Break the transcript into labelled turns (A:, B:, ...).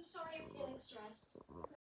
A: I'm sorry you're feeling stressed.